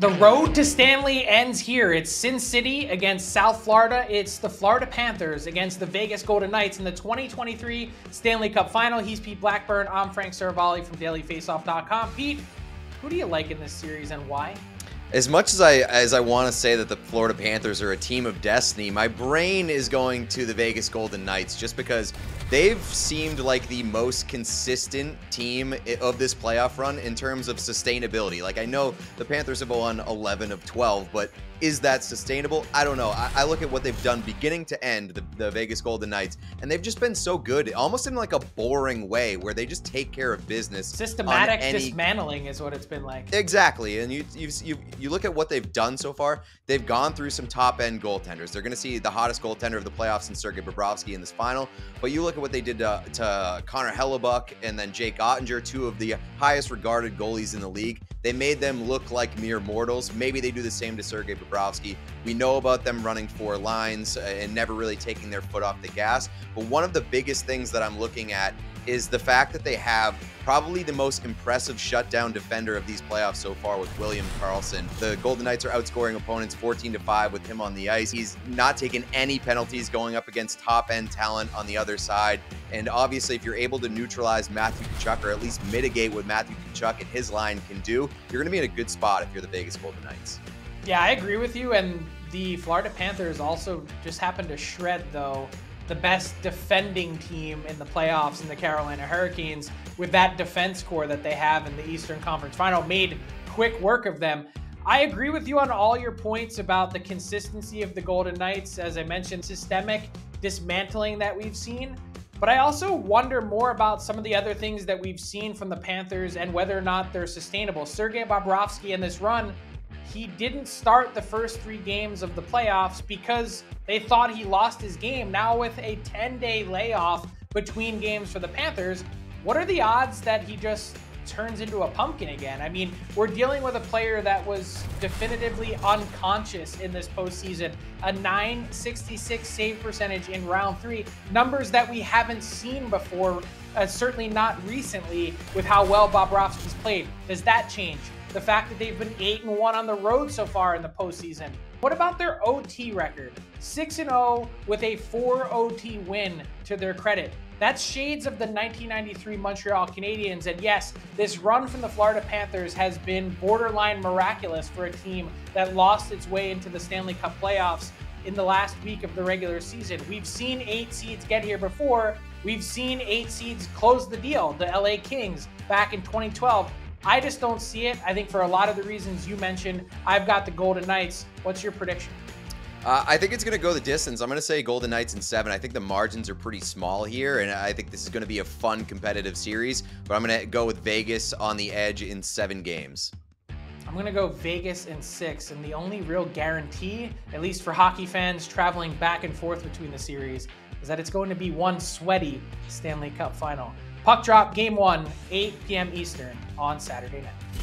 The road to Stanley ends here. It's Sin City against South Florida. It's the Florida Panthers against the Vegas Golden Knights in the 2023 Stanley Cup Final. He's Pete Blackburn. I'm Frank Seravalli from DailyFaceoff.com. Pete, who do you like in this series and why? As much as I as I want to say that the Florida Panthers are a team of destiny, my brain is going to the Vegas Golden Knights just because they've seemed like the most consistent team of this playoff run in terms of sustainability. Like I know the Panthers have won 11 of 12, but is that sustainable? I don't know. I, I look at what they've done beginning to end, the, the, Vegas Golden Knights, and they've just been so good, almost in like a boring way, where they just take care of business. Systematic any... dismantling is what it's been like. Exactly, and you you you you look at what they've done so far. They've gone through some top end goaltenders. They're going to see the hottest goaltender of the playoffs in Sergei Bobrovsky in this final. But you look at what they did to, to Connor Hellebuyck and then Jake Oettinger, two of the highest regarded goalies in the league. They made them look like mere mortals. Maybe they do the same to Sergei Bobrovsky. We know about them running four lines and never really taking their foot off the gas. But one of the biggest things that I'm looking at is the fact that they have probably the most impressive shutdown defender of these playoffs so far with William Karlsson. The Golden Knights are outscoring opponents 14 to 5 with him on the ice. He's not taken any penalties going up against top end talent on the other side. And obviously, if you're able to neutralize Matthew Tkachuk or at least mitigate what Matthew Tkachuk and his line can do, you're going to be in a good spot if you're the Vegas Golden Knights. Yeah, I agree with you. And the Florida Panthers also just happened to shred, though, the best defending team in the playoffs in the Carolina Hurricanes with that defense core that they have in the Eastern Conference Final. Made quick work of them. I agree with you on all your points about the consistency of the Golden Knights. As I mentioned, systemic dismantling that we've seen. But I also wonder more about some of the other things that we've seen from the Panthers and whether or not they're sustainable. Sergei Bobrovsky in this run he didn't start the first three games of the playoffs because they thought he lost his game. Now, with a 10 day layoff between games for the Panthers, what are the odds that he just turns into a pumpkin again? I mean, we're dealing with a player that was definitively unconscious in this postseason. A 966 save percentage in round three, numbers that we haven't seen before, uh, certainly not recently, with how well Bobrovsky's played. Does that change? The fact that they've been 8 and 1 on the road so far in the postseason. What about their OT record? 6 and 0 with a 4 OT win to their credit. That's shades of the 1993 Montreal Canadiens. And yes, this run from the Florida Panthers has been borderline miraculous for a team that lost its way into the Stanley Cup playoffs in the last week of the regular season. We've seen eight seeds get here before. We've seen eight seeds close the deal, the LA Kings back in 2012. I just don't see it. I think for a lot of the reasons you mentioned, I've got the Golden Knights. What's your prediction? Uh, I think it's going to go the distance. I'm going to say Golden Knights in seven. I think the margins are pretty small here, and I think this is going to be a fun competitive series. But I'm going to go with Vegas on the edge in seven games. I'm going to go Vegas in six. And the only real guarantee, at least for hockey fans traveling back and forth between the series, is that it's going to be one sweaty Stanley Cup final. Puck drop game one, 8 p.m. Eastern on Saturday night.